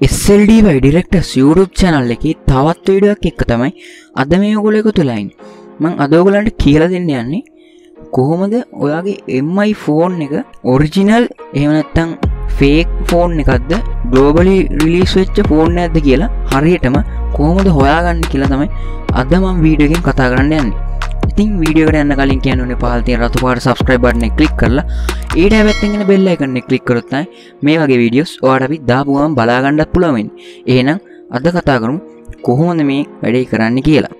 SLD directors YouTube channel එක තවත් වීඩුවක් එක්ක තමයි අද මේ ඔගොල එකතු ලයින් මං අදෝගලන්ට කියල දෙන්න යන්නේ කොහොමද ඔයාගේ එම්මයි ෆෝන් එක ඔරිජිනල් එහෙමනත්තං ෆේක් ෆෝන් එකක්ද ගලෝබලි රිලිස් වෙච්ච ෆෝන් ඇද කියලා හරියටම කොහොමද හොයාගන්න කියලා තමයි අද මම් වීඩියගෙන් කතා කරන්න යන්නේ. ඉතින් වීඩියෝට යන්න කලින් කියනුන පාතිය රතු පාට සබස්ක්‍රයිබ් බටන කලික් කරලා. ඒට ඇවැත්තගෙන බෙල්ල එකන්න කලික් කරොත්තයි මේ වගේ වීඩියෝස් ඕඩපි දාපුුවම් බලාගණ්ඩත් පුළවෙන් ඒනම් අද කතා කරුම් කොහොමද මේ වැඩේ කරන්න කියලා.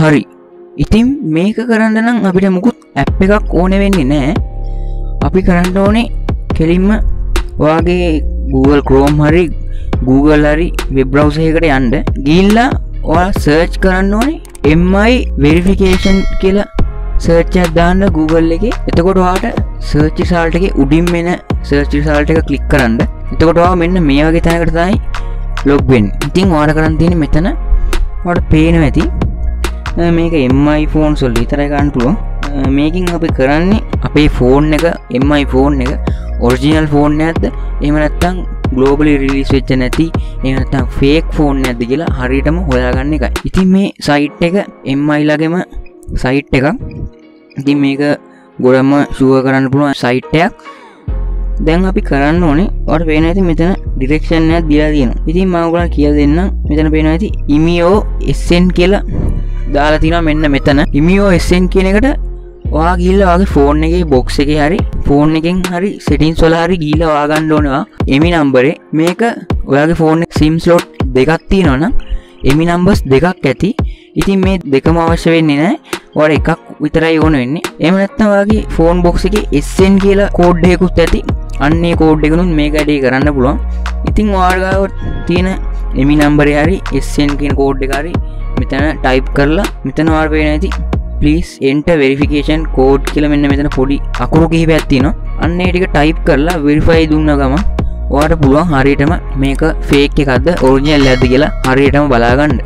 හරි. ඉතින් මේක කරන්න නම් අපිට මුකුත් ඇප් එකක් ඕන වෙන්නේ නෑ අපි කරන්න ඕනේ කෙලින්ම ඔයාගේ Google Chrome හරි Google හරි වෙබ්‍රවසයකට යන්ඩ ගිල්ලා ඔයා සර්ච් කරන්න ඕනේ එම්මයි වෙරිෆිකේෂන් කියලා සර්ච් අදදාන්න Google එක. එතකොට වාට සර්චි සාල්ටගේ උඩින් මෙන සර්චි සාල්ට එක කලික් කරන්න. එතකොටවා මෙන්න මේ වගේ තැනකට තයි ලොග්වෙන් ඉතින් වාට කරන්න තියෙන මෙතන. වට පේන ඇති. මේක එම්මයි ෆෝන් සොල් විතරයි ගන්න පුළුවන්. මේකින් අපි කරන්නේ අපේ ෆෝන් එක එම්මයි ෆෝන් එක ඔරිජිනල් ෆෝන් ඇත්ද එමනත්තං ගලෝබලි රිලිස් වෙච්ච නැති එනත්තම් ෆේක් ෆෝන් ඇද කියලා හරිටම හොයාගන්න එක ඉතින් මේ සයිට් එක එම්මයිලාගෙම සයිට් එකක්. ඉතින් මේක ගොඩම ශුව කරන්න පුළුවන් සයිට්ටයක් දැන් අපි කරන්න ඕනේ ඔට පේන ඇති මෙතන ඩිරෙක්ෂන්යක් දිලා තියෙන ඉතින් මවගල කිය දෙන්න මෙතන පේන ඇති ඉමියෝ එස්සෙන් කියලා. දාලා තින මෙන්න මෙතන. ඉමියෝ එස්සෙන් කියන එකට වා ගිල්ල වගේ ෆෝන් එක බොක්ස එක හරි ෆෝන් එකෙන් හරි සිටින් සොලාහරි ගීල වාගන්න ඕනවා එමි නම්බරේ මේක ඔයාගේ ෆෝන් සිම්ස්ලෝට් දෙකත්ති නොන එමි නම්බස් දෙකක් ඇති. ඉතින් මේ දෙකම අවශ්‍ය වෙන්නේ නෑ වට එකක් විතරයි ඕන වෙන්නේ. එම නැත්තවාගේ ෆෝන් බොක්ස එක එස්සෙන් කියලා කෝඩ්ඩයකුත් ඇති. අන්නේ කෝඩ් එකනුත් මේ වැඩේ කරන්න පුළුවන්. ඉතිං වාර්ගාව තියෙන එමි නම්බරය හරි එස්සෙන් කියෙන කෝඩ් එකරි මෙතන ටයිප් කරලා මෙතන වාර්පය නැති. පලිස් එන්ට වෙරිෆිකේෂන් කෝඩ් කියල මෙන්න මෙතන පොඩි අකුරු කිහිප ඇත්තින අන්න ටික ටයිප් කරලා වෙරිෆයි දුන්න ගම වාට පුළුවන් හරියටම මේක ෆේක් එකක්ද ඕරිජල් ඇද කියලා හරියටම බලාගන්න.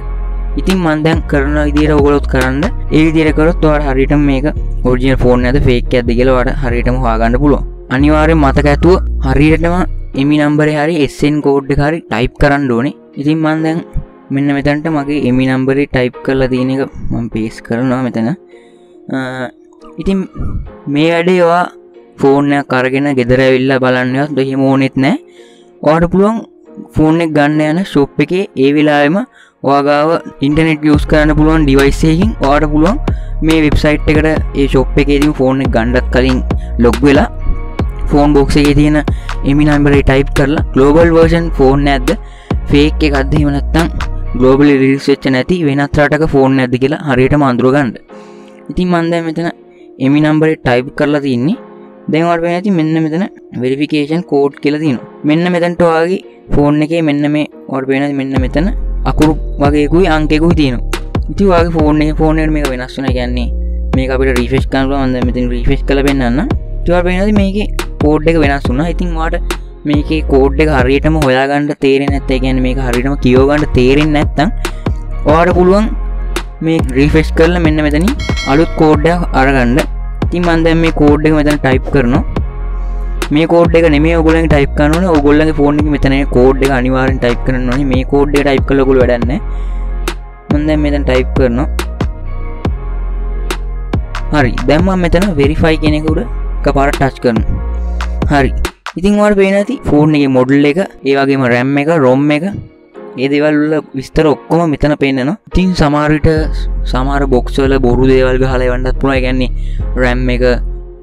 ඉතින් මන්දැන් කරන ඉදිර ඔගොලොත් කරන්න. ඒ දිරකරොත් වාට හරිට මේක ඔරිජින ෆෝන් ඇද ෆේක් ඇද කියලවට හරියටම හවාගන්න පුළුව අනිවාරය මතක ඇතුව හරියටම එමි නම්බර හරි එස්සෙන් කෝඩ් හරි ටයිප් කරන්න ඕනේ. ඉතින් මන්දැන් මෙන්න මෙතැන්ට මගේ එමි නම්බරි ටයිප් කරලා තියෙන එක මං පේස් කරනවා මෙතන. ඉතින් මේ වැඩේවා ෆෝර්නයක් කරගෙන ගෙදරවිල්ල බලන්නවත් දෙහිම ඕනෙත් නෑ. වාට පුළුවන් ෆෝන් එක ගන්න යන ශොප් එකේ ඒ වෙලාම වාගාව ඉන්ටනෙට් යස් කරන්න පුළුවන් ඩිවයිසයකින් වාට පුළුවන් මේ වෙබ්සයිට් එකට ඒ ශොප් එකේදී ෆෝන් එක ගණ්ඩක් කලින් ලොග් වෙලා ෆෝන් බොක්ස එක තියෙන එමි නම්බරේ ටයිප් කරලා ගලෝබල් වර්ෂන් ෆෝන් ඇද්ද? ෆේක් එක අදහෙමනත්තං ගලෝබලි රිල්ස්වෙච්ච නැති වෙනත් රටක ෆෝන් ඇද කියලා හරියට මන්දුරගන්නඩ ඉතින් මන්ද මෙතන එමි නම්බරේ ටයිප් කරලා තින්නේ. දැන්වට ඇති මෙන්න මෙතන වෙරිෆිකේෂන් කෝඩ් කියල තින මෙන්න මෙතැන්ටවාගේ ෆෝන් එක මෙන්න මේ ඔට පේන මෙන්න මෙතන අකුරු වගේකුයි අංකෙකුයි තියෙන ඉති වගේ ෆෝන් ෆෝනට මේ වෙනස් වන කියන්නේ මේ අපිට රිෆෙස් කන්ල න්ද මෙතින් රිෆෙස් කල පෙන්න්න තුව පේනද මේක කෝඩ් එක වෙනස් වුනා ඉතින් වාට මේක කෝඩ් එක හරියටම හොයාගන්නට තේරෙන ඇත්තේ ගැන මේක හරිටම කියෝගන්නට තේරෙන් නැත්තම් ඕට පුළුවන් මේ ග්‍රීෆෙස් කරල මෙන්න මෙතනි අලුත් කෝඩ්ඩයක් අරගන්න. ති මන්ද මේ කෝඩ් එක මෙතන ටයිප් කරනවා. මේ කෝඩ් එක නෙම ඔගොලන් ටයිප් කරන ඔගොල්ලගේ ෆෝන් එක මෙතන කෝඩ් එක අනිවාරෙන් ටයිප් කරනවා මේ කෝඩ් එක ටයිප් කලගොල වැඩන්න මන්ද මෙතන ටයිප් කරනවා. හරි. දැම්ම මෙතන වෙරිෆයි කෙනෙකුට කපාර ටච් කරන හරි. ඉතින් වට පේනති ෆෝර්න් එක මොඩල් එක ඒවගේම රැම් එක රොම් එක. ඒ දෙවල්ල විස්තර ඔක්කොම මෙතන පේන්නන තින් සමාරිට සමාර බොක්සවල බොරු දේවල් හල වන්නත් පුළ ගැන්නේ රැම් එක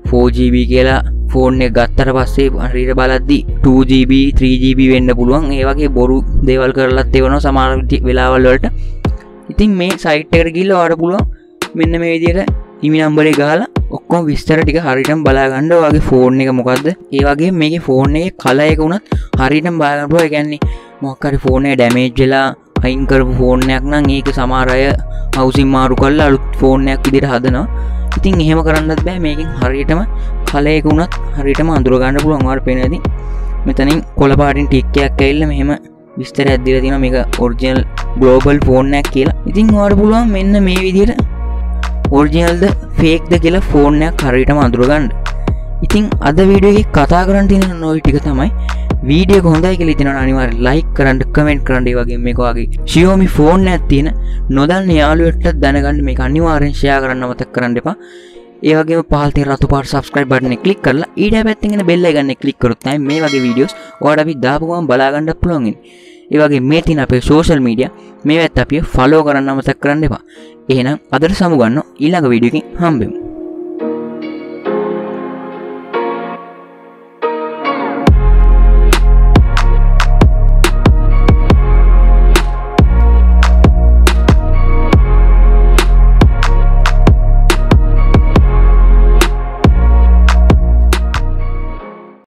4GB කියලා ෆෝර්න් එක ගත්තර පස්සේ අරිට බලද්දි 2GB 3GB වෙන්න පුළුවන්. ඒවගේ බොරු දේවල් කරලත් එවන සමාරටි වෙලාවල් වලට. ඉතින් මේ සයිට්කට ගිල්ල වට පුළුවන් මෙන්න මේ විදියට e ඉමි නම්බරේ ගහලා ඔක්කොම විස්තර ටික හරිටම් බලාගණ්ඩ වගේ ෆෝන් එක මොකක්ද ඒවගේ මේක ෆෝන් එක කලයක වුණත් හරිටම් බාගපුව ගැන්නේ මොක්කරි ෆෝනය ඩැමේජ්ජලා අයින්කරපු ෆෝර්නයක් නම් ඒක සමාරය අවසින් මාරු කල්ල අලුත් ෆෝර්නයක් ඉදිට හදනවා. ඉතින් එහෙම කරන්නත් බෑ. මේකින් හරියටම කලයක වුණත් හරිටම අඳුරගන්න පුළුවන්වාට පෙනදී මෙතනින් කොළපාටින් ටික්කයක් ඇල්ල මෙහෙම විස්තර ඇදදිල තින මේක ඔරිජනල් ගලෝබල් ෆෝර්නයක් කියලා. ඉතින් වාට පුළුවන් මෙන්න මේ විදියට ඔරිජිනල්ද ෆේක්ද කියලා ෆෝර්නයක් හරිටම අඳුරගන්න ඉතින් අද වීඩියගේ කතා කරන්න තින නොයි ටික තමයි. වීඩිය හොඳයි කෙලි තින අනිවාර ලයික් කරන්න කමෙන්ට් කරන්න වගේ මේකවාගේ ශියෝමි ෆෝන් ඇත්තින නොදල් යාලුවට දැනගන්න මේ අනිවාරෙන්ශයා කරන්න මතක් කරන්න එපා. ඒවගේ පාල්ති රතු පාට සබස්ක්‍රයිබ් බටන කලික් කරලා ඊට පැත්තිගෙන බෙල්ල ගන්න කලික් කරොත්තයි මේ වගේ වීඩියෝස් ඕඩ අපි දාපුගම් බලාගන්නඩ පුළොන්ගින් ඒවගේ මේ තින අපේ සෝෂල් මීඩිය මේ ඇත් අපිය ෆලෝ කරන්න අමතක් කරන්න එපා. එහෙනම් අදර සමුගන්න ඊළඟ වීඩියකින් හම්බෙමු.